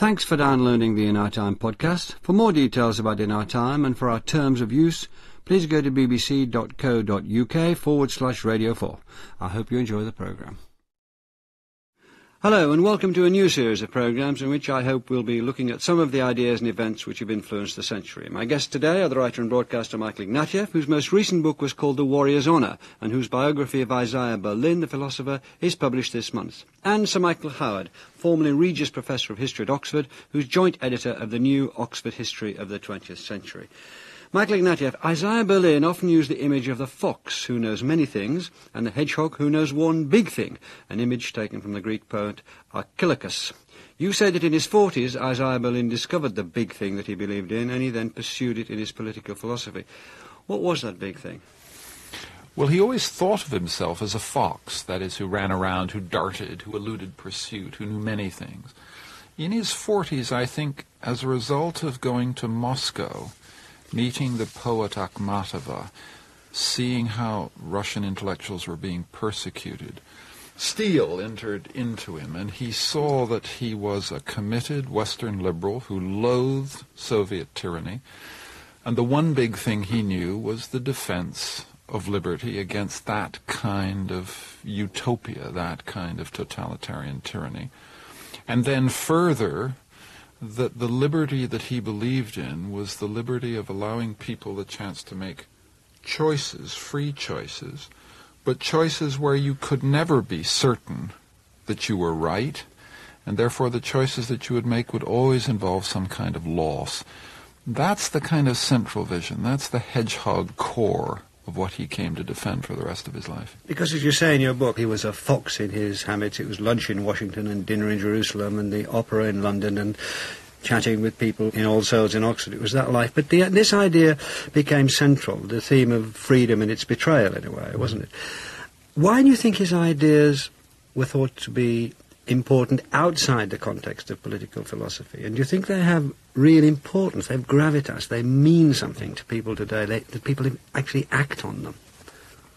Thanks for downloading the In Our Time podcast. For more details about In Our Time and for our terms of use, please go to bbc.co.uk forward slash radio 4. I hope you enjoy the programme. Hello and welcome to a new series of programmes in which I hope we'll be looking at some of the ideas and events which have influenced the century. My guests today are the writer and broadcaster Michael Ignatieff, whose most recent book was called The Warrior's Honour, and whose biography of Isaiah Berlin, the philosopher, is published this month. And Sir Michael Howard, formerly Regius Professor of History at Oxford, who's joint editor of the new Oxford History of the 20th Century. Michael Ignatieff, Isaiah Berlin often used the image of the fox who knows many things and the hedgehog who knows one big thing, an image taken from the Greek poet Archilochus. You say that in his 40s Isaiah Berlin discovered the big thing that he believed in and he then pursued it in his political philosophy. What was that big thing? Well, he always thought of himself as a fox, that is, who ran around, who darted, who eluded pursuit, who knew many things. In his 40s, I think, as a result of going to Moscow, meeting the poet Akhmatova, seeing how Russian intellectuals were being persecuted, steel entered into him, and he saw that he was a committed Western liberal who loathed Soviet tyranny, and the one big thing he knew was the defense of liberty against that kind of utopia, that kind of totalitarian tyranny. And then further, that the liberty that he believed in was the liberty of allowing people the chance to make choices, free choices, but choices where you could never be certain that you were right, and therefore the choices that you would make would always involve some kind of loss. That's the kind of central vision. That's the hedgehog core of what he came to defend for the rest of his life. Because, as you say in your book, he was a fox in his habits. It was lunch in Washington and dinner in Jerusalem and the opera in London and chatting with people in All Souls in Oxford. It was that life. But the, this idea became central, the theme of freedom and its betrayal, in a way, wasn't it? Why do you think his ideas were thought to be important outside the context of political philosophy? And do you think they have real importance? They have gravitas. They mean something to people today. They, that people actually act on them.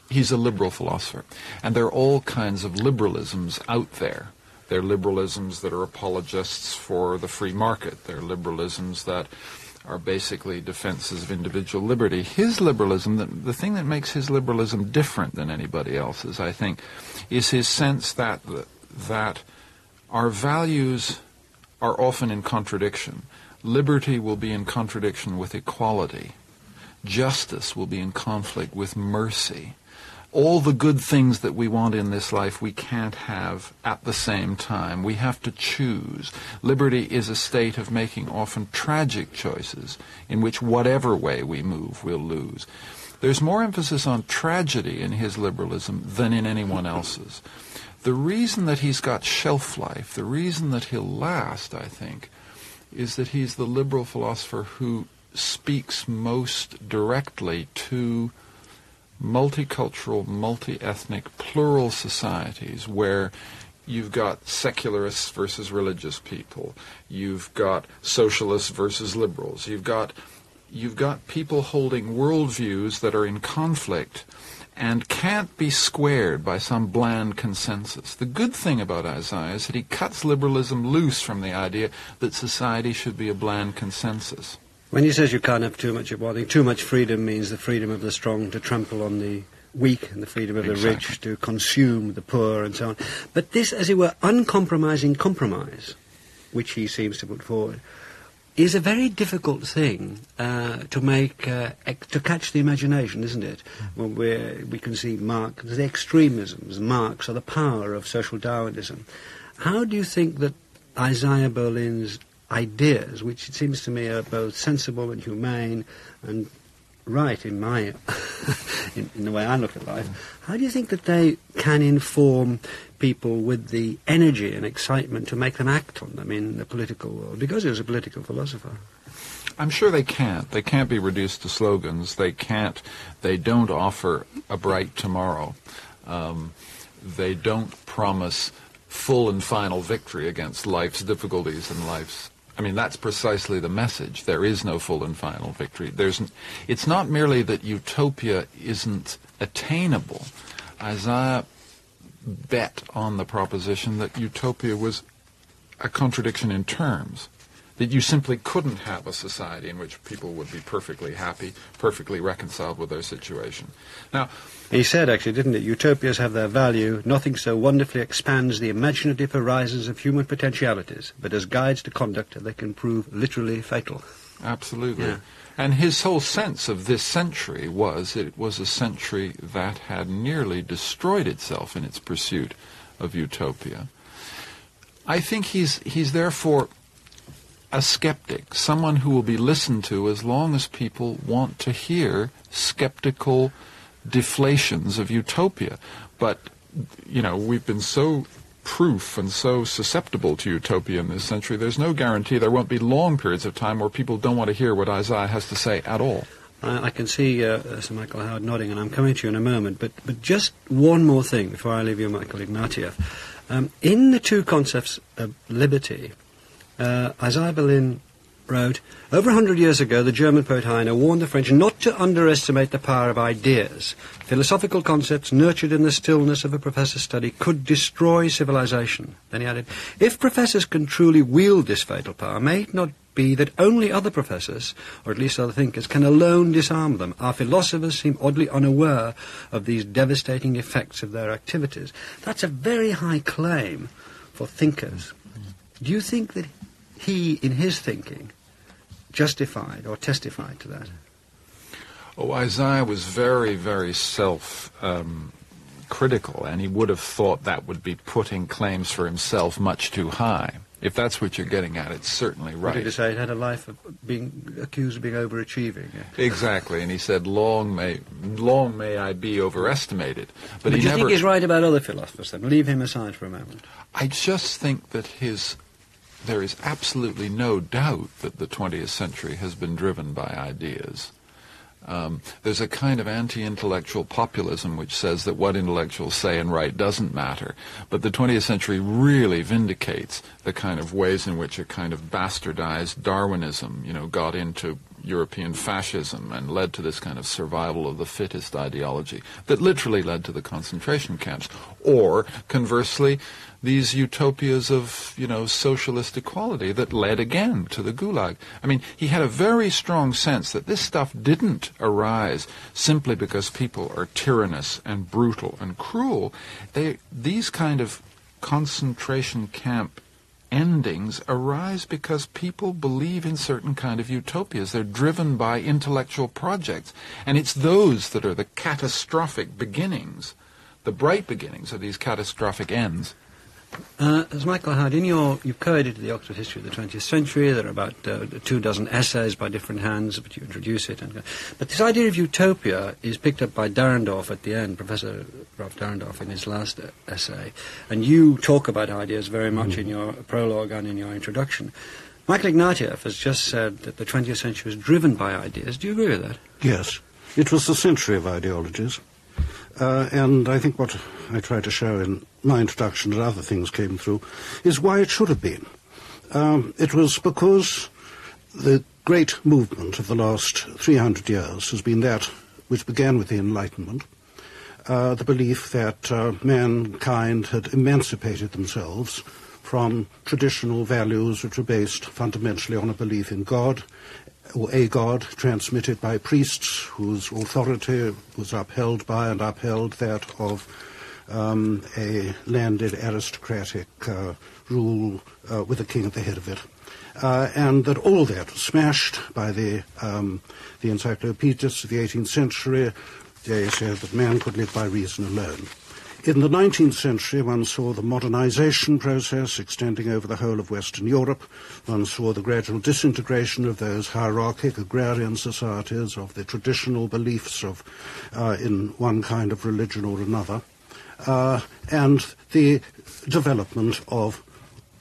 He's a liberal philosopher, and there are all kinds of liberalisms out there. There are liberalisms that are apologists for the free market. There are liberalisms that are basically defenses of individual liberty. His liberalism, the, the thing that makes his liberalism different than anybody else's, I think, is his sense that that our values are often in contradiction. Liberty will be in contradiction with equality. Justice will be in conflict with mercy. All the good things that we want in this life we can't have at the same time. We have to choose. Liberty is a state of making often tragic choices in which whatever way we move we'll lose. There's more emphasis on tragedy in his liberalism than in anyone else's. The reason that he's got shelf life, the reason that he'll last, I think, is that he's the liberal philosopher who speaks most directly to multicultural, multi-ethnic, plural societies where you've got secularists versus religious people, you've got socialists versus liberals, you've got you've got people holding worldviews that are in conflict and can't be squared by some bland consensus. The good thing about Isaiah is that he cuts liberalism loose from the idea that society should be a bland consensus. When he says you can't have too much of one thing, too much freedom means the freedom of the strong to trample on the weak and the freedom of exactly. the rich to consume the poor and so on. But this, as it were, uncompromising compromise, which he seems to put forward, is a very difficult thing uh, to make uh, to catch the imagination, isn't it? When we we can see Marx, the extremisms, Marx, or the power of social Darwinism. How do you think that Isaiah Berlin's ideas, which it seems to me are both sensible and humane and right in my in, in, the way I look at life, how do you think that they can inform people with the energy and excitement to make them act on them in the political world? Because he was a political philosopher. I'm sure they can't. They can't be reduced to slogans. They can't. They don't offer a bright tomorrow. Um, they don't promise full and final victory against life's difficulties and life's I mean, that's precisely the message. There is no full and final victory. There's, it's not merely that utopia isn't attainable. Isaiah bet on the proposition that utopia was a contradiction in terms. That you simply couldn't have a society in which people would be perfectly happy, perfectly reconciled with their situation. Now, he said, actually, didn't it? Utopias have their value. Nothing so wonderfully expands the imaginative horizons of human potentialities, but as guides to conduct, they can prove literally fatal. Absolutely. Yeah. And his whole sense of this century was it was a century that had nearly destroyed itself in its pursuit of utopia. I think he's, he's therefore a skeptic, someone who will be listened to as long as people want to hear skeptical deflations of utopia. But, you know, we've been so proof and so susceptible to utopia in this century, there's no guarantee there won't be long periods of time where people don't want to hear what Isaiah has to say at all. I, I can see uh, Sir Michael Howard nodding, and I'm coming to you in a moment. But, but just one more thing before I leave you, Michael Ignatieff. Um, in the two concepts of liberty, uh, Isaiah Berlin wrote, Over a hundred years ago, the German poet Heine warned the French not to underestimate the power of ideas. Philosophical concepts nurtured in the stillness of a professor's study could destroy civilization. Then he added, If professors can truly wield this fatal power, may it not be that only other professors, or at least other thinkers, can alone disarm them. Our philosophers seem oddly unaware of these devastating effects of their activities. That's a very high claim for thinkers. Do you think that he, in his thinking, justified or testified to that? Oh, Isaiah was very, very self um, critical, and he would have thought that would be putting claims for himself much too high. If that's what you're getting at, it's certainly What right. did he say? He had a life of being accused of being overachieving. Exactly, and he said, "Long may, long may I be overestimated." But, But he do you never. think he's right about other philosophers then? Leave him aside for a moment. I just think that his, there is absolutely no doubt that the 20th century has been driven by ideas. Um, there's a kind of anti-intellectual populism which says that what intellectuals say and write doesn't matter. But the 20th century really vindicates the kind of ways in which a kind of bastardized Darwinism, you know, got into European fascism and led to this kind of survival of the fittest ideology that literally led to the concentration camps. Or, conversely, these utopias of, you know, socialist equality that led again to the Gulag. I mean, he had a very strong sense that this stuff didn't arise simply because people are tyrannous and brutal and cruel. They, these kind of concentration camp endings arise because people believe in certain kind of utopias. They're driven by intellectual projects. And it's those that are the catastrophic beginnings, the bright beginnings of these catastrophic ends. Uh, as Michael Howard, in your, you've co-edited the Oxford History of the 20th Century. There are about uh, two dozen essays by different hands, but you introduce it. And, but this idea of utopia is picked up by Dahrendorf at the end, Professor Ralf Dahrendorf, in his last uh, essay. And you talk about ideas very much in your prologue and in your introduction. Michael Ignatieff has just said that the 20th century was driven by ideas. Do you agree with that? Yes. It was the century of ideologies. Uh, and I think what I tried to show in my introduction and other things came through is why it should have been. Um, it was because the great movement of the last 300 years has been that which began with the Enlightenment, uh, the belief that uh, mankind had emancipated themselves from traditional values which were based fundamentally on a belief in God or a god transmitted by priests whose authority was upheld by and upheld that of um, a landed aristocratic uh, rule uh, with a king at the head of it. Uh, and that all that was smashed by the, um, the encyclopedists of the 18th century. They said that man could live by reason alone. In the 19th century, one saw the modernization process extending over the whole of Western Europe. One saw the gradual disintegration of those hierarchic agrarian societies, of the traditional beliefs of uh, in one kind of religion or another, uh, and the development of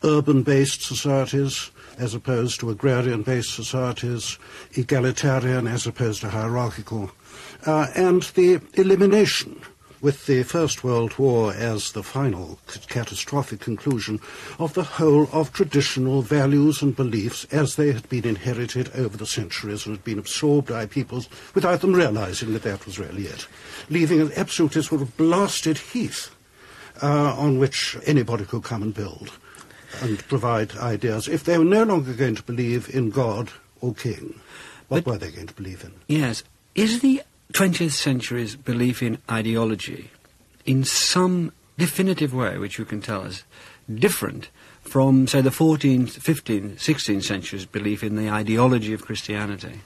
urban-based societies as opposed to agrarian-based societies, egalitarian as opposed to hierarchical, uh, and the elimination with the First World War as the final catastrophic conclusion of the whole of traditional values and beliefs as they had been inherited over the centuries and had been absorbed by peoples without them realizing that that was really it, leaving an absolute sort of blasted heath uh, on which anybody could come and build. and provide ideas. If they were no longer going to believe in God or King, what But- were they going to believe in? Yes. Is the 20th century's belief in ideology, in some definitive way, which you can tell us, different from, say, the 14th, 15th, 16th century's belief in the ideology of Christianity?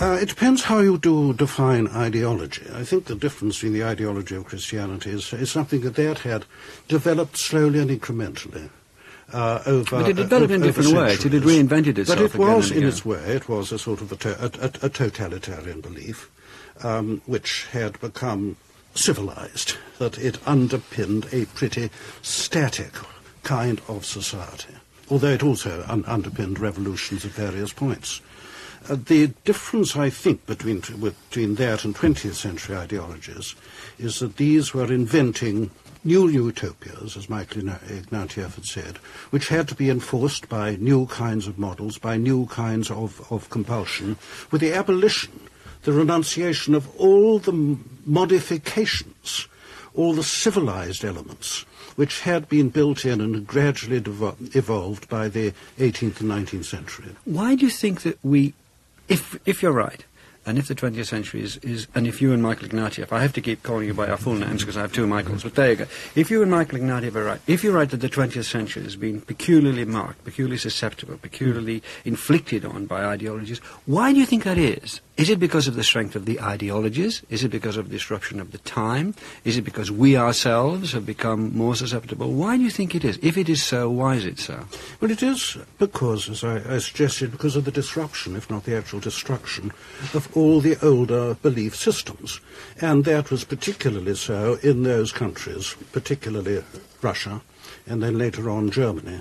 Uh, it depends how you do define ideology. I think the difference between the ideology of Christianity is, is something that that had developed slowly and incrementally. Uh, over, But it developed in different ways. It had reinvented itself But it was, in its way, it was a sort of a, to- a, a, a totalitarian belief, um, which had become civilized, that it underpinned a pretty static kind of society, although it also un- underpinned revolutions at various points. Uh, the difference, I think, between, between that and 20th century ideologies is that these were inventing new utopias, as Michael Ignatieff had said, which had to be enforced by new kinds of models, by new kinds of, of compulsion, with the abolition, the renunciation of all the modifications, all the civilized elements which had been built in and gradually devo- evolved by the 18th and 19th century. Why do you think that we, if if you're right, and if the 20th century is, is and if you and Michael Ignatieff, I have to keep calling you by our full names because I have two Michaels, but there you go. If you and Michael Ignatieff are right, if you're right that the 20th century has been peculiarly marked, peculiarly susceptible, peculiarly inflicted on by ideologies, why do you think that is? Is it because of the strength of the ideologies? Is it because of the disruption of the time? Is it because we ourselves have become more susceptible? Why do you think it is? If it is so, why is it so? Well, it is because, as I, I suggested, because of the disruption, if not the actual destruction, of all the older belief systems. And that was particularly so in those countries, particularly Russia, and then later on Germany,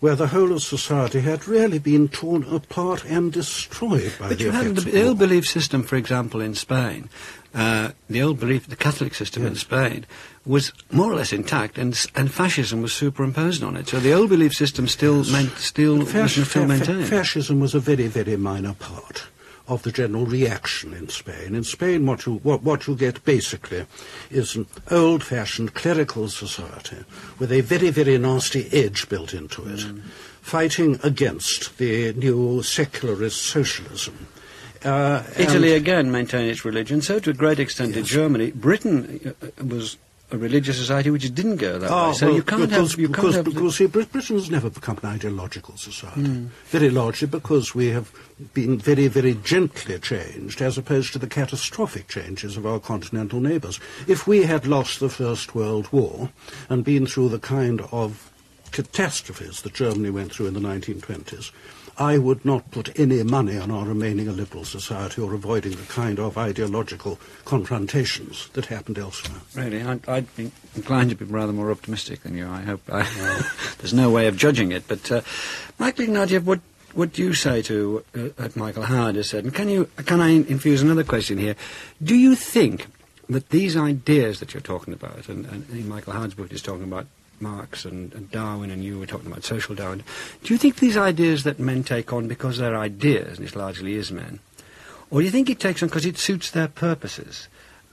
where the whole of society had really been torn apart and destroyed by But the you had the, the old belief system, for example, in Spain. Uh, the old belief, the Catholic system in Spain, was more or less intact, and and fascism was superimposed on it. So the old belief system still meant still was Fasc- still maintained. fascism was a very, very minor part of the general reaction in Spain. In Spain, what you, what, what you get basically is an old-fashioned clerical society with a very, very nasty edge built into it, Mm. fighting against the new secularist socialism. Uh, Italy again maintained its religion. So to a great extent did Germany. Britain uh, was a religious society which didn't go that Ah, way. So well, you can't because, have you because, can't have. because see, Brit- Britain has never become an ideological society. Hmm. Very largely because we have been very, very gently changed as opposed to the catastrophic changes of our continental neighbours. If we had lost the First World War and been through the kind of catastrophes that Germany went through in the 1920s, I would not put any money on our remaining a liberal society or avoiding the kind of ideological confrontations that happened elsewhere. Really, I'd, I'd be inclined to be rather more optimistic than you. I hope. I, there's no way of judging it. But uh, Michael Ignatieff, what what do you say to uh, what Michael Howard has said? And can you can I infuse another question here? Do you think that these ideas that you're talking about, and, and Michael Howard's book is talking about Marx and, and Darwin, and you were talking about social Darwin. Do you think these ideas that men take on because they're ideas, and it largely is men, or do you think it takes on because it suits their purposes?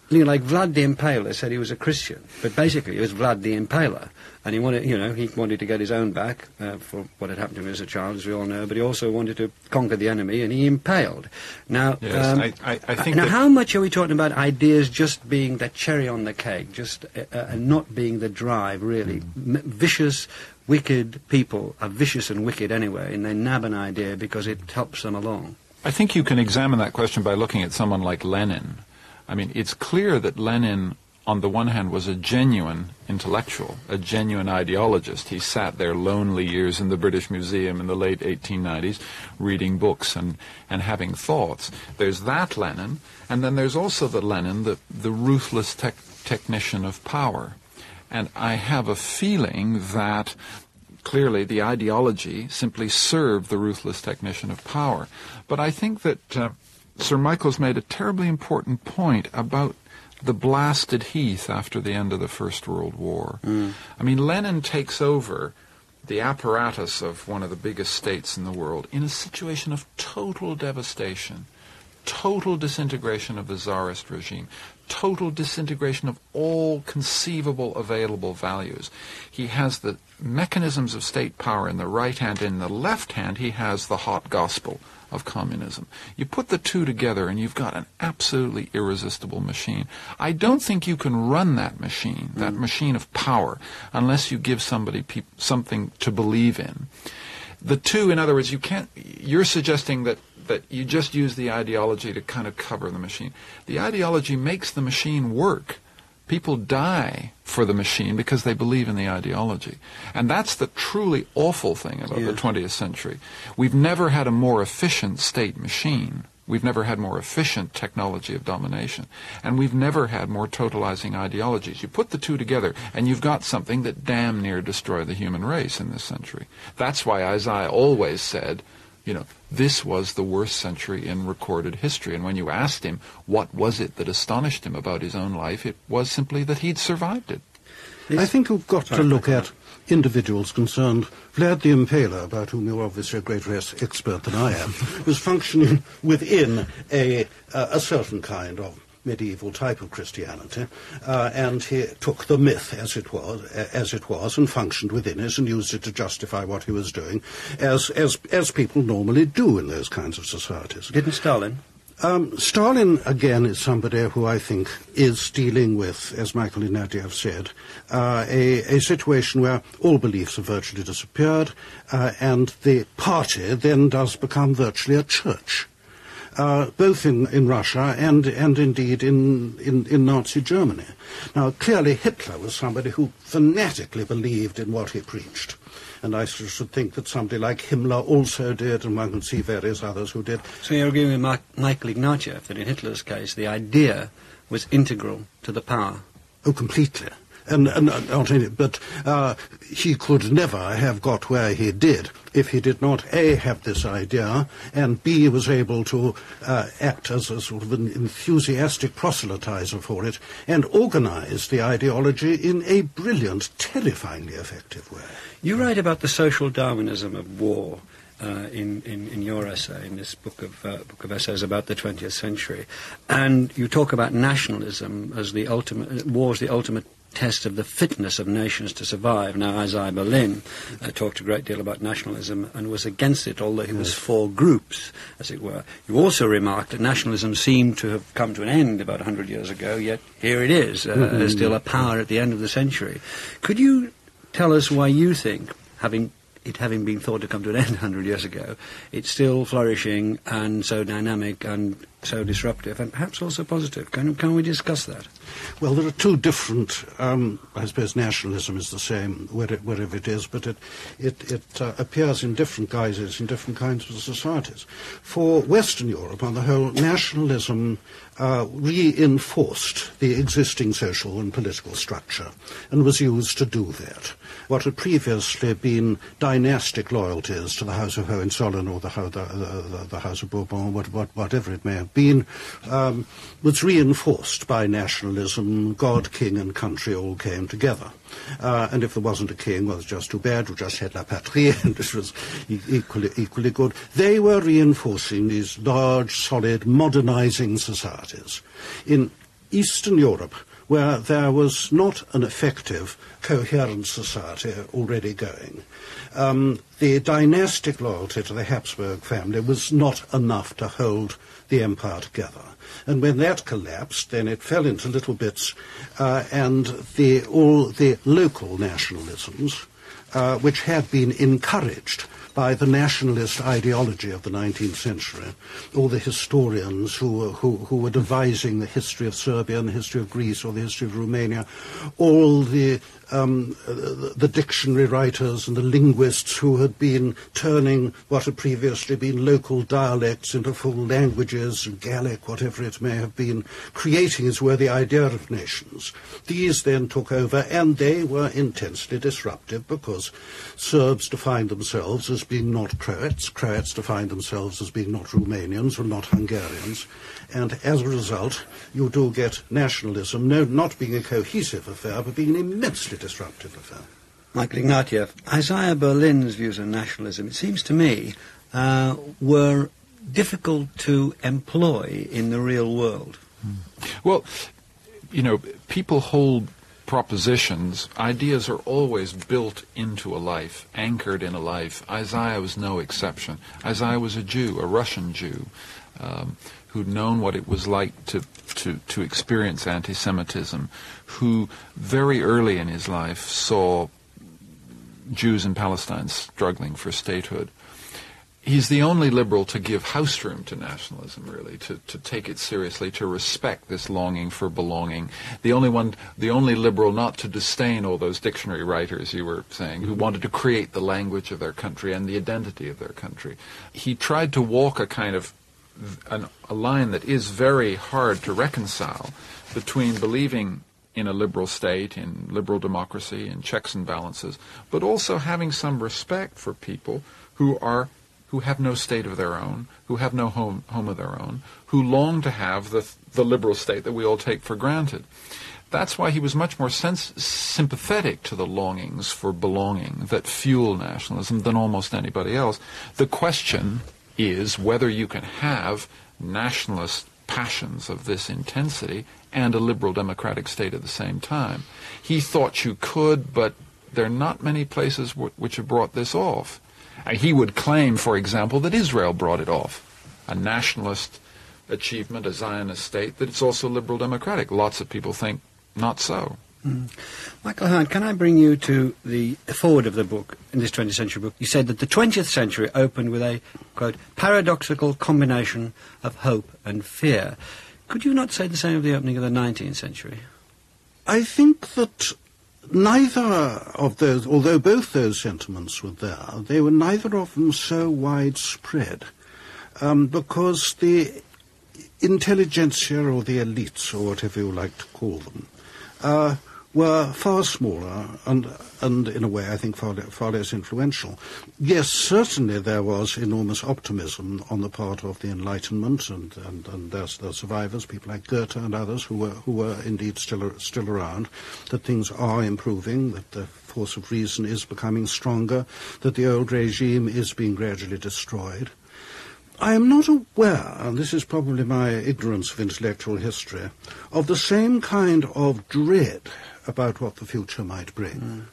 You know, like Vlad the Impaler said he was a Christian, but basically it was Vlad the Impaler, and he wanted, you know, he wanted to get his own back uh, for what had happened to him as a child, as we all know, but he also wanted to conquer the enemy, and he impaled. Now, Yes, um, I- I- I think now, how much are we talking about ideas just being the cherry on the cake, just uh, uh, and not being the drive, really? Mm. M- vicious, wicked people are vicious and wicked anyway, and they nab an idea because it helps them along. I think you can examine that question by looking at someone like Lenin. I mean, it's clear that Lenin, on the one hand, was a genuine intellectual, a genuine ideologist. He sat there lonely years in the British Museum in the late 1890s, reading books and, and having thoughts. There's that Lenin, and then there's also the Lenin, the, the ruthless tech technician of power. And I have a feeling that clearly the ideology simply served the ruthless technician of power. But I think that uh, Sir Michael's made a terribly important point about the blasted heath after the end of the First World War. Mm. I mean, Lenin takes over the apparatus of one of the biggest states in the world in a situation of total devastation, total disintegration of the czarist regime, total disintegration of all conceivable available values. He has the mechanisms of state power in the right hand. In the left hand, he has the hot gospel of communism. You put the two together and you've got an absolutely irresistible machine. I don't think you can run that machine, that mm. machine of power, unless you give somebody pe- something to believe in. The two, in other words, you can't, you're suggesting that that you just use the ideology to kind of cover the machine. The ideology makes the machine work. People die for the machine because they believe in the ideology. And that's the truly awful thing about yeah. the 20th century. We've never had a more efficient state machine. We've never had more efficient technology of domination. And we've never had more totalizing ideologies. You put the two together, and you've got something that damn near destroyed the human race in this century. That's why Isaiah always said, you know, this was the worst century in recorded history. And when you asked him what was it that astonished him about his own life, it was simply that he'd survived it. I think you've got to look at individuals concerned. Vlad the Impaler, about whom you're obviously a greater expert than I am, was functioning within a, uh, a certain kind of medieval type of Christianity, uh, and he took the myth as it was, as it was, and functioned within it, and used it to justify what he was doing, as as as people normally do in those kinds of societies. Didn't Stalin? Um, Stalin, again, is somebody who I think is dealing with, as Michael Ignatieff said, uh, a, a, situation where all beliefs have virtually disappeared, uh, and the party then does become virtually a church uh, both in, in Russia and, and indeed in, in, in Nazi Germany. Now, clearly Hitler was somebody who fanatically believed in what he preached. And I should think that somebody like Himmler also did, and one can see various others who did. So you're agreeing with Mark, Michael Ignatieff that in Hitler's case the idea was integral to the power? Oh, completely and, and not in but uh, he could never have got where he did if he did not a have this idea and b was able to uh, act as a sort of an enthusiastic proselytizer for it and organize the ideology in a brilliant, terrifyingly effective way. You write about the social Darwinism of war. Uh, in, in, in, your essay, in this book of, uh, book of essays about the 20th century. And you talk about nationalism as the ultimate, war as the ultimate test of the fitness of nations to survive. Now, Isaiah Berlin uh, talked a great deal about nationalism and was against it, although he was for groups, as it were. You also remarked that nationalism seemed to have come to an end about 100 years ago, yet here it is, uh, mm-hmm. still a power at the end of the century. Could you tell us why you think, having it having been thought to come to an end 100 years ago, it's still flourishing and so dynamic and so disruptive and perhaps also positive. Can, can we discuss that? Well, there are two different, um, I suppose nationalism is the same wherever it is, but it, it, it uh, appears in different guises in different kinds of societies. For Western Europe, on the whole, nationalism uh, reinforced the existing social and political structure and was used to do that what had previously been dynastic loyalties to the House of Hohenzollern or the, the, the, the House of Bourbon, what, what, whatever it may have been, um, was reinforced by nationalism. God, king, and country all came together. Uh, and if there wasn't a king, well, it's just too bad. We just had La Patrie, and this was equally, equally good. They were reinforcing these large, solid, modernizing societies. In Eastern Europe, where there was not an effective, coherent society already going. Um, the dynastic loyalty to the Habsburg family was not enough to hold the empire together. And when that collapsed, then it fell into little bits, uh, and the, all the local nationalisms, uh, which had been encouraged by the nationalist ideology of the 19th century, all the historians who, who, who were devising the history of Serbia and the history of Greece or the history of Romania, all the um, the dictionary writers and the linguists who had been turning what had previously been local dialects into full languages, Gaelic, whatever it may have been, creating as were the idea of nations. These then took over, and they were intensely disruptive because Serbs defined themselves as being not Croats, Croats define themselves as being not Romanians or not Hungarians, and as a result, you do get nationalism no, not being a cohesive affair, but being an immensely disruptive affair. Michael Ignatieff, Isaiah Berlin's views on nationalism, it seems to me, uh, were difficult to employ in the real world. Hmm. Well, you know, people hold propositions, ideas are always built into a life, anchored in a life. Isaiah was no exception. Isaiah was a Jew, a Russian Jew, um, who'd known what it was like to, to, to experience anti-Semitism, who very early in his life saw Jews in Palestine struggling for statehood he's the only liberal to give house room to nationalism, really, to, to take it seriously, to respect this longing for belonging. The only one, the only liberal not to disdain all those dictionary writers you were saying, who wanted to create the language of their country and the identity of their country. He tried to walk a kind of an, a line that is very hard to reconcile between believing in a liberal state, in liberal democracy, in checks and balances, but also having some respect for people who are who have no state of their own, who have no home, home of their own, who long to have the, the liberal state that we all take for granted. That's why he was much more sens- sympathetic to the longings for belonging that fuel nationalism than almost anybody else. The question is whether you can have nationalist passions of this intensity and a liberal democratic state at the same time. He thought you could, but there are not many places w- which have brought this off. Uh, he would claim, for example, that Israel brought it off, a nationalist achievement, a Zionist state, that it's also liberal democratic. Lots of people think not so. Mm. Michael Hahn, can I bring you to the foreword of the book, in this 20th century book? You said that the 20th century opened with a, quote, paradoxical combination of hope and fear. Could you not say the same of the opening of the 19th century? I think that neither of those, although both those sentiments were there, they were neither of them so widespread, um, because the intelligentsia or the elites, or whatever you like to call them, uh, were far smaller and, and in a way, I think, far, far less influential. Yes, certainly there was enormous optimism on the part of the Enlightenment and, and, and their, their survivors, people like Goethe and others who were, who were indeed still, still around, that things are improving, that the force of reason is becoming stronger, that the old regime is being gradually destroyed. I am not aware, and this is probably my ignorance of intellectual history, of the same kind of dread about what the future might bring. Mm.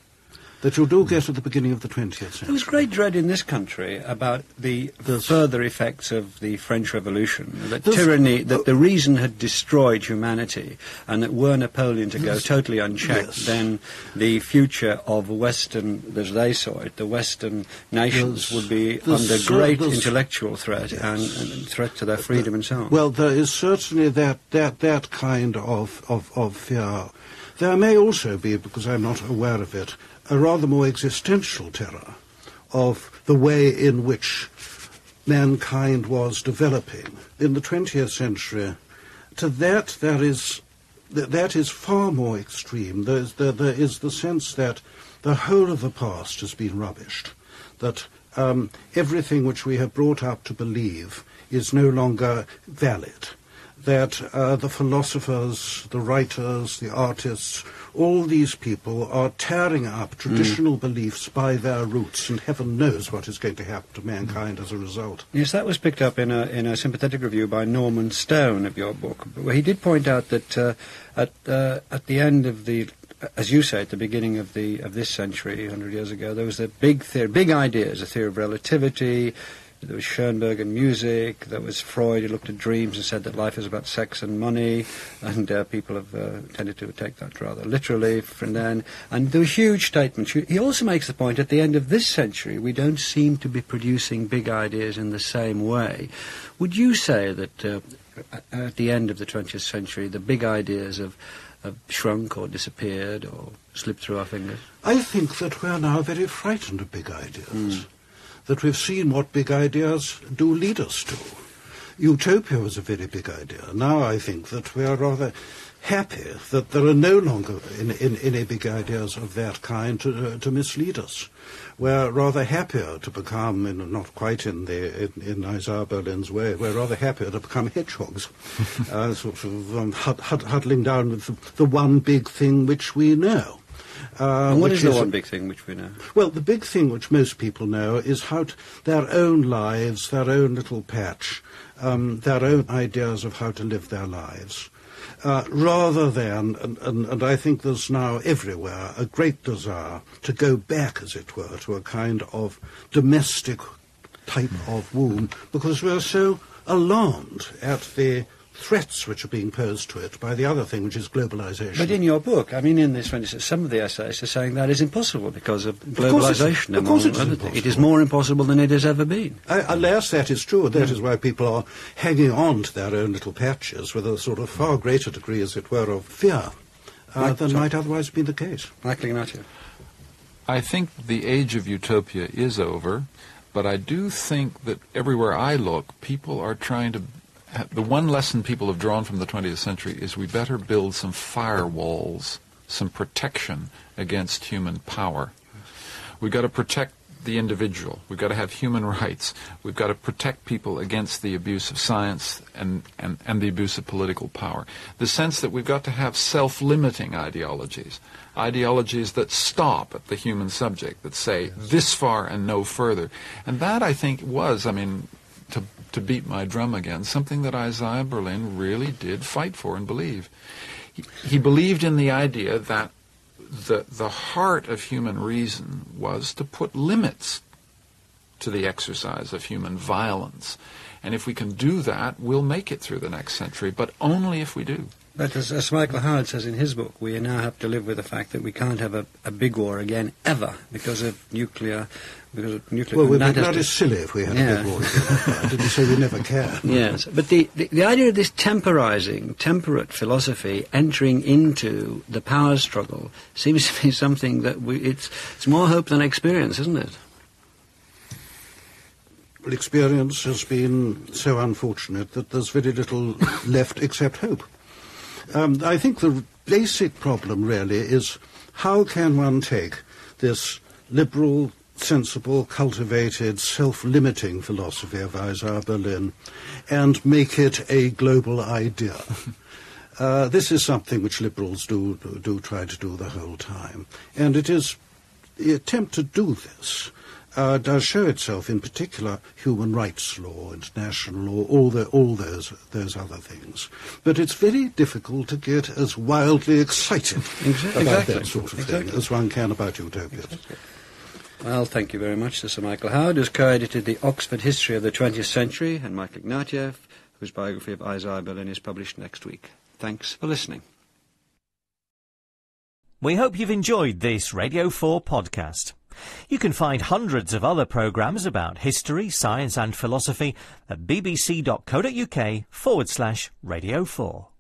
That you do get at the beginning of the 20th century. There was great dread in this country about the, the further effects of the French Revolution, that tyranny, that the reason had destroyed humanity, and that were Napoleon to go totally unchecked, yes. then the future of Western, as they saw it, the Western nations would be under great intellectual threat yes. and, and, threat to their freedom and so on. Well, there is certainly that, that, that kind of, of, of fear there may also be, because I'm not aware of it, a rather more existential terror of the way in which mankind was developing in the 20th century. To that, there is, that is far more extreme. There is, there, there is the sense that the whole of the past has been rubbished, that um, everything which we have brought up to believe is no longer valid that uh, the philosophers, the writers, the artists, all these people are tearing up traditional mm. beliefs by their roots, and heaven knows what is going to happen to mankind mm. as a result. Yes, that was picked up in a, in a sympathetic review by Norman Stone of your book, where he did point out that uh, at, uh, at the end of the as you say, at the beginning of the of this century, 100 years ago, there was the big theory, big ideas, a theory of relativity, there was Schoenberg and music. There was Freud who looked at dreams and said that life is about sex and money. And uh, people have uh, tended to take that rather literally from then. And there were huge statements. He also makes the point at the end of this century, we don't seem to be producing big ideas in the same way. Would you say that uh, at the end of the 20th century, the big ideas have, have shrunk or disappeared or slipped through our fingers? I think that we are now very frightened of big ideas. Mm that we've seen what big ideas do lead us to. Utopia was a very big idea. Now I think that we are rather happy that there are no longer any, any big ideas of that kind to, uh, to mislead us. We're rather happier to become, in, not quite in, the, in, in Isaiah Berlin's way, we're rather happier to become hedgehogs, uh, sort of um, hud, hud, huddling down with the, the one big thing which we know. Uh, what is the one big thing which we know? Well, the big thing which most people know is how to, their own lives, their own little patch, um, their own ideas of how to live their lives. uh, rather than, and, and, and I think there's now everywhere a great desire to go back, as it were, to a kind of domestic type of womb, because we're so alarmed at the threats which are being posed to it by the other thing, which is globalization. But in your book, I mean, in this, for instance, some of the essays are saying that is impossible because of globalization. Of course, it's, of course it's It is more impossible than it has ever been. I, alas, that is true. and That is why people are hanging on to their own little patches with a sort of far greater degree, as it were, of fear uh, than might otherwise be the case. Michael Ignatieff. I think the age of utopia is over, but I do think that everywhere I look, people are trying to the one lesson people have drawn from the 20th century is we better build some firewalls, some protection against human power. We've got to protect the individual. We've got to have human rights. We've got to protect people against the abuse of science and, and, and the abuse of political power. The sense that we've got to have self-limiting ideologies, ideologies that stop at the human subject, that say this far and no further. And that, I think, was, I mean, to, beat my drum again, something that Isaiah Berlin really did fight for and believe. He, he believed in the idea that the, the heart of human reason was to put limits to the exercise of human violence. And if we can do that, we'll make it through the next century, but only if we do. But as, as, Michael Howard says in his book, we now have to live with the fact that we can't have a, a big war again ever because of nuclear. Because of nuclear. Well, we'd be bloody silly if we had yeah. a big war. I didn't say we never can. Yes, but the, the, the idea of this temporizing, temperate philosophy entering into the power struggle seems to be something that we, it's it's more hope than experience, isn't it? Well, experience has been so unfortunate that there's very little left except hope. Um, I think the basic problem really is how can one take this liberal, sensible, cultivated, self-limiting philosophy of Isaiah Berlin and make it a global idea. Uh, this is something which liberals do, do, do try to do the whole time. And it is the attempt to do this uh, does show itself in particular human rights law, international law, all, the, all those, those other things. But it's very difficult to get as wildly excited exactly. about that sort of exactly. thing as one can about utopias. Exactly. Well, thank you very much to Sir Michael Howard, who's co-edited the Oxford History of the 20th Century, and Michael Ignatieff, whose biography of Isaiah Berlin is published next week. Thanks for listening. We hope you've enjoyed this Radio 4 podcast. You can find hundreds of other programmes about history, science and philosophy at bbc.co.uk forward slash radio 4.